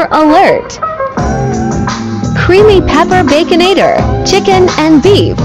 Pepper Alert! Creamy Pepper Baconator, chicken and beef,